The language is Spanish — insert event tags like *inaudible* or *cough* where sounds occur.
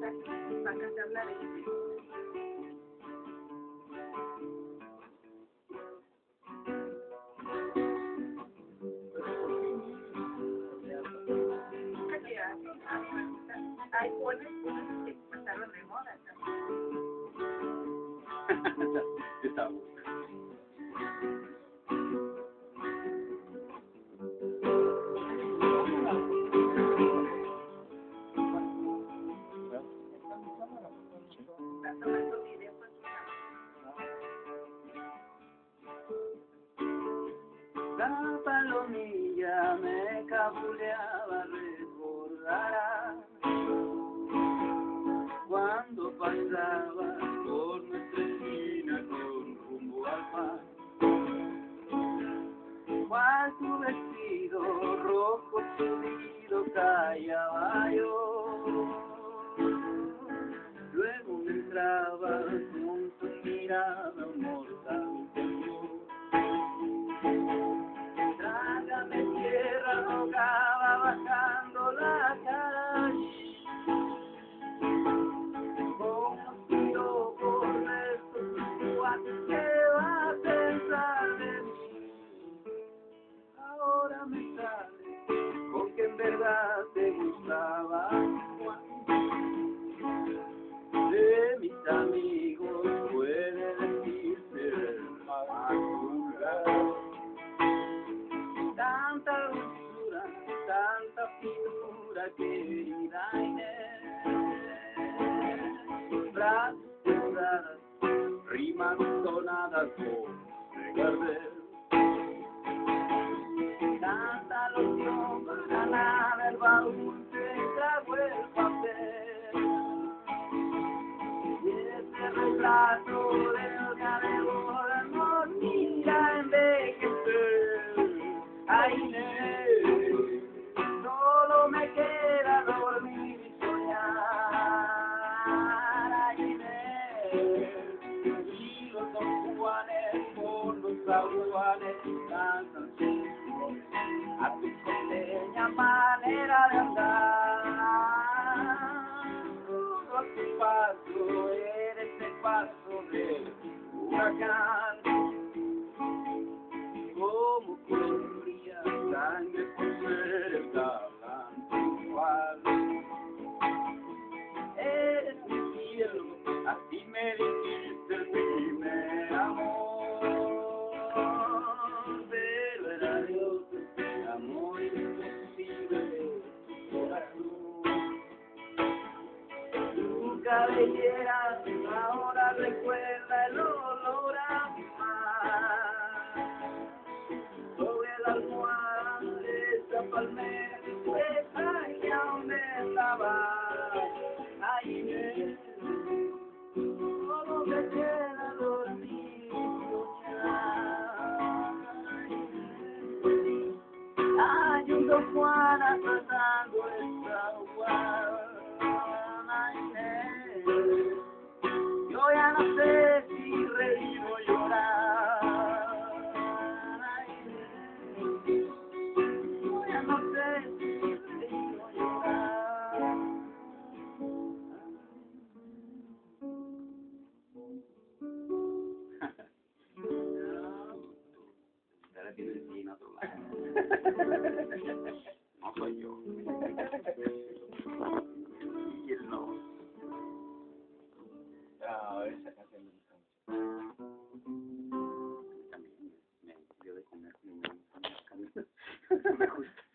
gusta. Hay pones La palomilla me cabuleaba, recordará cuando pasaba por nuestra esquina con rumbo al mar. Cual tu vestido rojo subido callaba yo. Luego me entraba con tu mirada rimas sonadas con Gardel. Tanta loción para nada, el baúl se tragó el papel. Y ese retrato de a tu costeña manera de andar. Tu paso, eres el paso del huracán cabellera ahora recuerda el olor a mar. Sobre la almohada de esa palmera donde estaba. Ahí Inés solo me queda dormir soñar hay un don soy yo. *laughs* y él no. Ah, esa canción me gusta mucho. También me gusta.